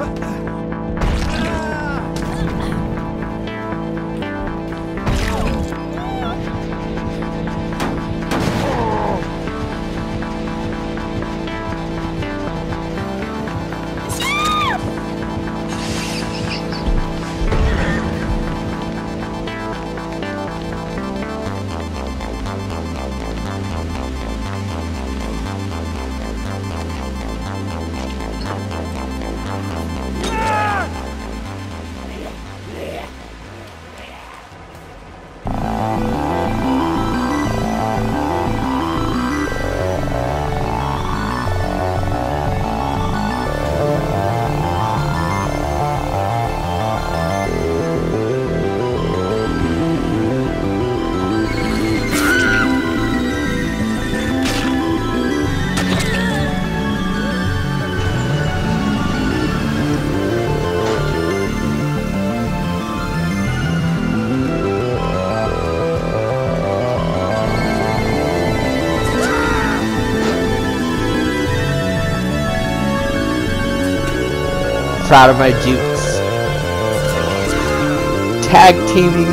快！Proud of my Jukes. Tag teaming